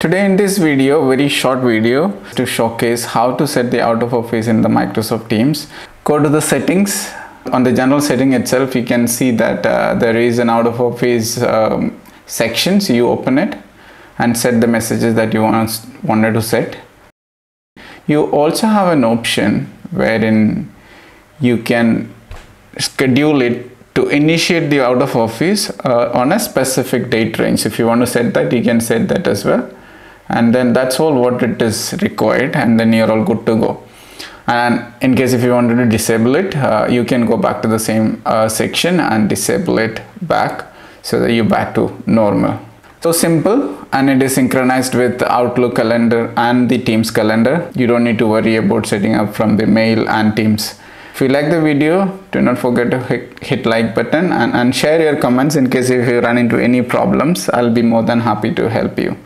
Today in this video, very short video to showcase how to set the out of office in the Microsoft Teams. Go to the settings. On the general setting itself, you can see that uh, there is an out of office um, section. So you open it and set the messages that you want, wanted to set. You also have an option wherein you can schedule it to initiate the out of office uh, on a specific date range. If you want to set that, you can set that as well. And then that's all what it is required, and then you're all good to go. And in case if you wanted to disable it, uh, you can go back to the same uh, section and disable it back so that you're back to normal. So simple and it is synchronized with Outlook calendar and the Teams calendar. You don't need to worry about setting up from the mail and Teams. If you like the video, do not forget to hit, hit like button and, and share your comments in case if you run into any problems. I'll be more than happy to help you.